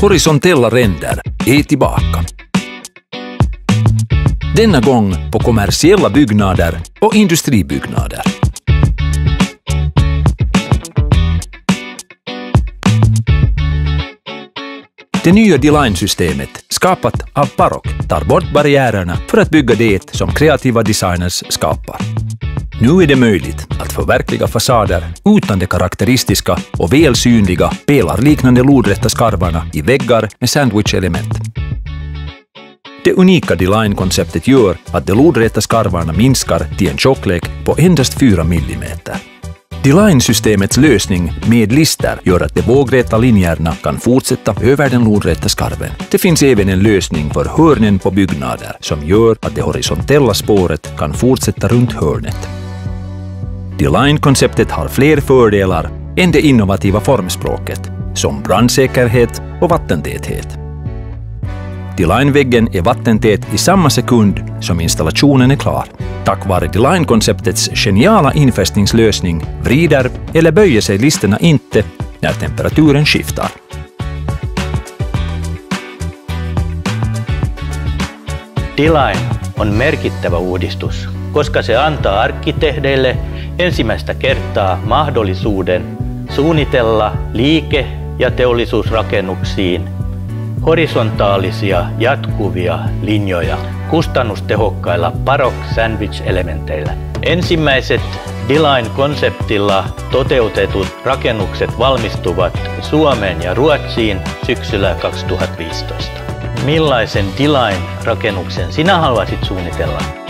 Horisontella ränder är tillbaka. Denna gång på kommersiella byggnader och industribyggnader. Det nya designsystemet, skapat av Paroc, tar bort barriärerna för att bygga det som kreativa designers skapar. Nu är det möjligt att förverkliga fasader utan de karaktäristiska och väl synliga pelarliknande lodrätta skarvarna i väggar med sandwich-element. Det unika designkonceptet gör att de lodräta skarvarna minskar till en tjocklek på endast 4 mm. Design-systemets lösning med lister gör att de vågräta linjerna kan fortsätta över den lodräta skarven. Det finns även en lösning för hörnen på byggnader som gör att det horisontella spåret kan fortsätta runt hörnet. Design-konceptet har fler fördelar än det innovativa formspråket, som brandsäkerhet och vattentäthet. Designväggen är vattentät i samma sekund som installationen är klar. Tack vare Designkonceptets geniala infästningslösning vrider eller böjer sig listerna inte när temperaturen skiftar. Design on merkittävä uudistus, koska se antaa arkkitehdeille ensimmäistä kertaa mahdollisuuden suunnitella liike- ja teollisuusrakennuksiin horisontaalisia jatkuvia linjoja kustannustehokkailla Parok Sandwich-elementeillä. Ensimmäiset Design-konseptilla toteutetut rakennukset valmistuvat Suomeen ja Ruotsiin syksyllä 2015. Millaisen Design-rakennuksen sinä haluaisit suunnitella?